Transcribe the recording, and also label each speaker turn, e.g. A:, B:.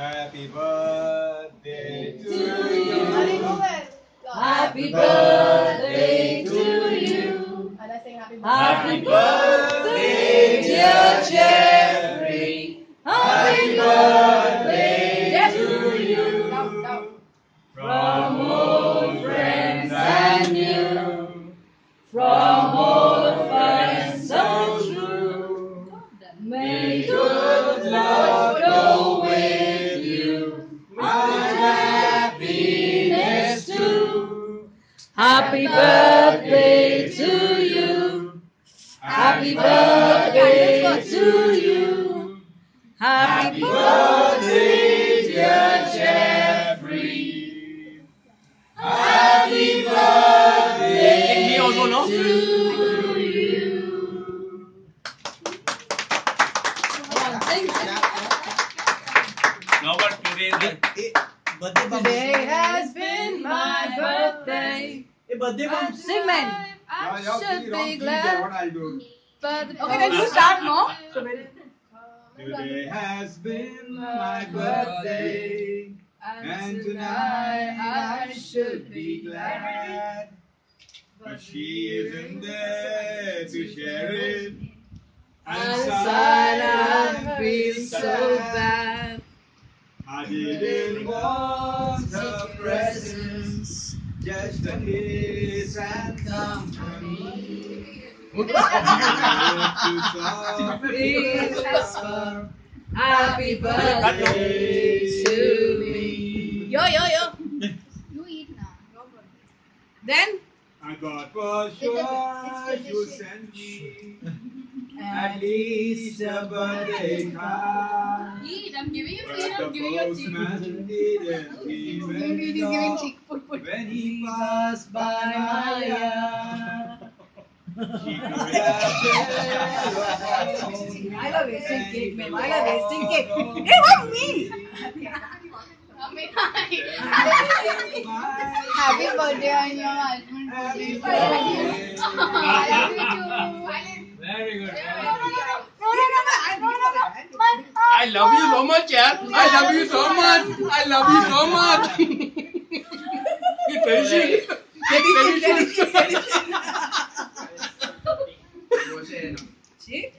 A: Happy birthday to you.
B: Happy birthday to you.
C: Ana sing happy
B: Happy birthday, dear Jeffery. Happy birthday to you. Happy birthday to you. Happy birthday, dear Jeffery. Happy birthday
D: Me also, no?
B: to you. Come on, sing.
D: No, but today
A: birthday bump.
C: Today has been my birthday.
A: Hey, birthday bump.
B: Sing, man.
A: Yeah, yeah,
C: should be glad.
A: What I'll do.
C: But
B: Okay, then you start, no?
A: Today has been my birthday, and tonight I should be glad. But she isn't there to share it. And
B: Inside I feel so bad.
A: I didn't want her presence, just a kiss and company.
B: Please whisper happy birthday to me.
C: Yo, yo, yo.
E: You eat now.
B: Then
A: I got for sure you sent me at least a birthday card.
E: Eat. I'm giving you
A: But
E: food.
A: the
E: I'm giving you cheek.
A: postman didn't even
E: giving
A: know
E: cheek. Put, put.
A: When he passed by my yard. She could have
B: I love wasting cake, man. I love wasting cake. Hey, what me?
E: Mummy, hi.
A: Happy
E: Happy birthday on your husband's
A: Happy
E: birthday.
A: birthday.
E: I love you too.
D: very good.
B: No, no, no, no. I no, no, no.
D: I love you so much, yaar. I love you so much. I love you so much. Pershing. ¿Qué dije? ¿Qué ¿Sí?